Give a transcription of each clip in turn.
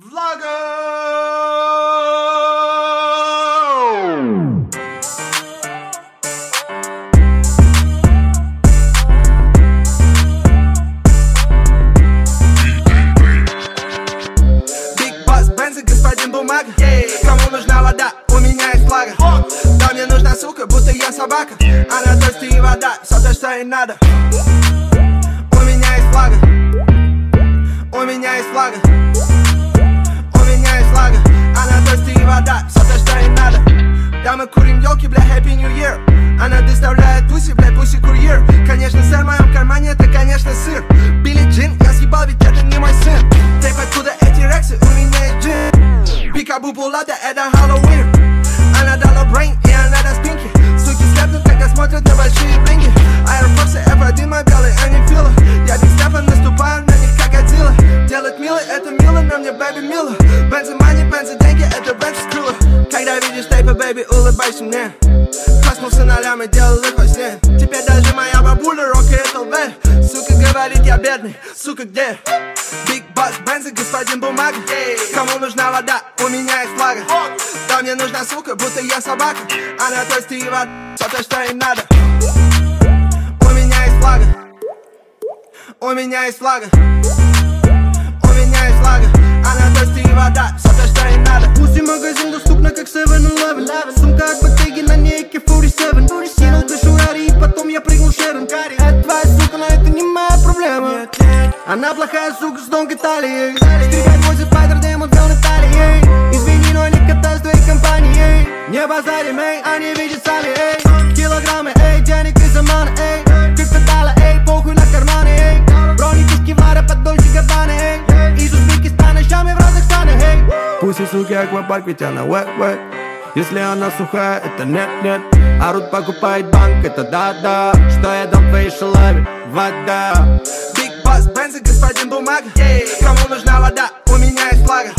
Vlogger! Биг Бас, Бензи, господин бумага. Кому нужна вода? У меня есть флага. Да мне нужна сука, будто я собака. Она тости и вода, все то, что ей надо. У меня есть флага. У меня есть флага флага Она тости и вода, все то, что ей надо. Да мы курим елки, бля, Happy New Year. Она доставляет пуси, бля, пуси курьер. Конечно, сыр в моем кармане, это, конечно, сыр. Билли Джин, я съебал, ведь это не мой сын. Ты откуда эти рексы? У меня есть джин. Пикабу Пулата, это Хэллоуин Она дала брейн, и она даст пинки. Суки слепнут, когда смотрят на baby, улыбайся мне. Космосы нолями делал их во сне. Теперь даже моя бабуля рокает LV Сука говорит, я бедный, сука где? Big boss, Бензы, господин бумага Кому нужна вода? У меня есть влага. Да мне нужна сука, будто я собака. Она thirsty и вода, все то, что ей надо. У меня есть влага. У меня есть влага. У меня есть влага. Она тости Она плохая сука с тонкой талией Стригать мой спайдер, демон взял Натальей Извини, но не катаюсь твоей компании. Не базарим, эй, они видят сами, эй. Килограммы, эй, денег из Амана, эй. Криптодала, эй, похуй на карманы, эй. Бронетиски варя под Дольче Габбана, эй. Из Узбекистана, щами в разных странах, эй. Пусть и суки аквапарк, ведь она wet-wet Если она сухая, это нет-нет Арут покупает банк, это да-да. Что я дам твоей шалаве? Вода бумага Кому нужна вода? У меня есть флага.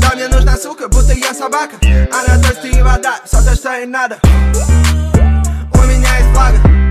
Да мне нужна сука, будто я собака. Она тости и вода, все то, что ей надо. У меня есть флага